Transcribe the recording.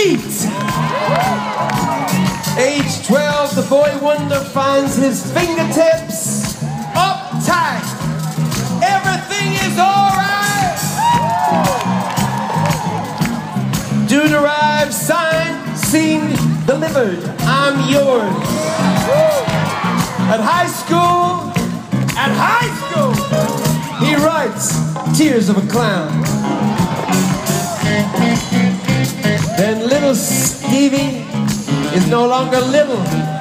backbeat. Age 12, the boy wonder finds his fingertips uptight. Everything is alright. Due derived, signed, sealed, delivered. I'm yours. At high school, at high school, he writes Tears of a Clown. Stevie is no longer little.